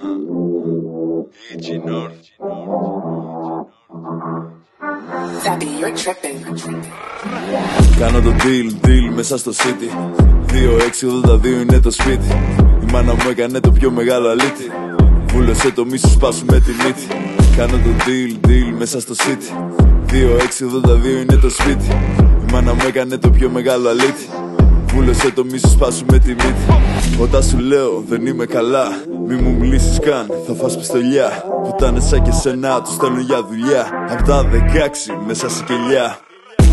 Ichi North. Zappy, you're tripping. Κάνω το deal, deal μέσα στο city. 2-6-82 είναι το σπίτι. Η μάνα μου έκανε το πιο μεγάλο αλήτη. Βούλωσε το μίσο σπάσου με τη μύτη. Κάνω το deal, deal μέσα στο city. 2-6-82 είναι το σπίτι. Η μάνα μου έκανε το πιο μεγάλο αλήτη Βούλωσε το μίσο σπάσου με τη μύτη. Όταν σου λέω δεν είμαι καλά Μη μου μιλήσεις καν, θα φας πιστολιά. Πουτάνε σαν και σένα, τους στέλνω για δουλειά. Απ' τα 16 μέσα σε κελιά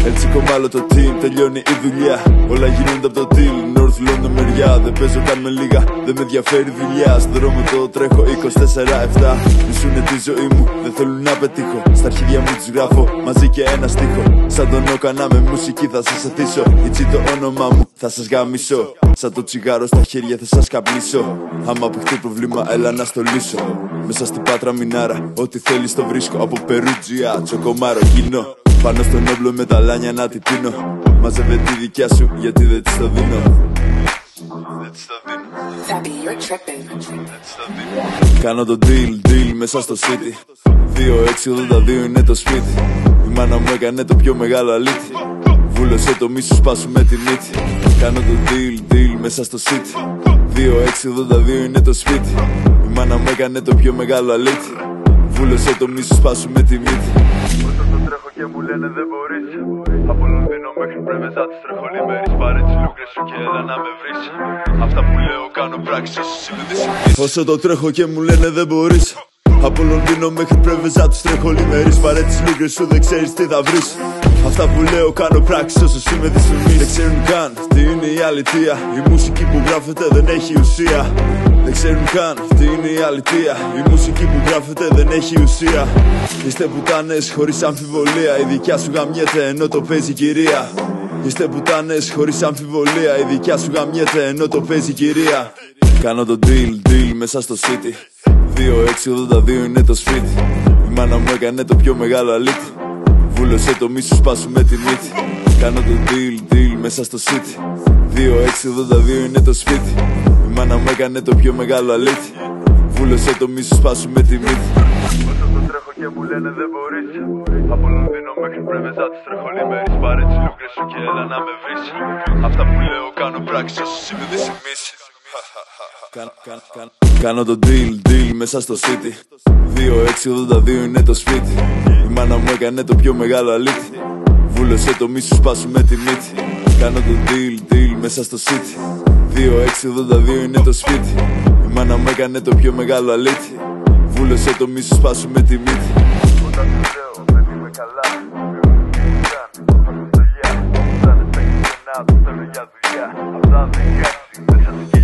έτσι κομμάλω το team, τελειώνει η δουλειά. Όλα γίνονται από το deal, North London μεριά. Δεν παίζω καν με λίγα, δεν με ενδιαφέρει δουλειά. Στον δρόμο το τρέχω 24-7. Μισούνε τη ζωή μου, δεν θέλουν να πετύχω. Στα αρχίδια μου τους γράφω μαζί και ένα στίχο. Σαν τον όκανα με μουσική θα σας αθήσω. Έτσι το όνομά μου θα σας γαμίσω. Σαν το τσιγάρο στα χέρια θα σας καπνίσω. Άμα απεχτεί πρόβλημα, έλα να στο λύσω. Μέσα στην πάτρα μινάρα, ό,τι θέλεις το βρίσκω. Από Περούτζια, τσοκομάρο κοινό. Πάνω στον όμπλο με τα λάνια να την πίνω. Μάζευε τη δικιά σου γιατί δεν της το δίνω. Δεν της το δίνω Zappy, you're tripping. Κάνω το deal, deal μέσα στο city. 2-6-82 είναι το σπίτι. Η μάνα μου έκανε το πιο μεγάλο αλήτη. Βούλωσε το μίσος σπάσου με τη μύτη. Κάνω το deal, deal μέσα στο city. 2-6-82 είναι το σπίτι. Η μάνα μου έκανε το πιο μεγάλο αλήτη. Βούλωσε το μίσος σπάσου με τη μύτη μου λένε δεν μπορείς Από Λονδίνο μέχρι πρέβεζα τις τρέχω λιμέρις Πάρε τις λούκρες σου και έλα να με βρεις Αυτά που λέω κάνω πράξεις όσο συνειδήσεις Όσο το τρέχω και μου λένε δεν μπορείς Από Λονδίνο μέχρι πρέβεζα τους τρέχω λιμέρις Πάρε τις λίγκες σου δεν ξέρεις τι θα βρεις Αυτά που λέω κάνω πράξεις όσο με δυσφημείς Δεν ξέρουν καν τι είναι η αλήθεια. Η μουσική που γράφεται δεν έχει ουσία. Δεν ξέρουν καν τι είναι η αλήθεια. Η μουσική που γράφεται δεν έχει ουσία. Είστε πουτάνες χωρίς αμφιβολία. Η δικιά σου γαμιέται ενώ το παίζει η κυρία. Είστε πουτάνες χωρίς αμφιβολία. Η δικιά σου γαμιέται ενώ το παίζει η κυρία. Κάνω το deal, deal μέσα στο city. 2-6-82 είναι το σπίτι. Η μάνα μου έκανε το πιο μεγάλο αλήτη Βούλωσε το μίσος σπάσου με τη μύτη Κάνω το deal, deal μέσα στο city 2-6-82 είναι το σπίτι. Η μάνα μου έκανε το πιο μεγάλο αλήτη Βούλωσε το μίσος σπάσου με τη μύτη Όσο το τρέχω και μου λένε δεν μπορείς Από Λονδίνο μέχρι πρέβεζα τις τρέχω λιμέρις Πάρε τις λούκρες σου και έλα να με βρεις. Αυτά που λέω κάνω πράξεις όσο συνειδήσεις Κάν- κάν- κάν- Κάνω το deal, deal μέσα στο city 2-6-82 είναι το σπίτι Η μάνα μου έκανε το πιο μεγάλο αλήτη Βούλωσε το μίσο σπάσου με τη μύτη Κάνω το deal, deal μέσα στο city 2-6-82 είναι το σπίτι Η μάνα μου έκανε το πιο μεγάλο αλήτη Βούλωσε το μίσο σπάσου με τη μύτη Όταν σου λέω δεν είμαι καλά Καν, θα στο δουλειά Σαν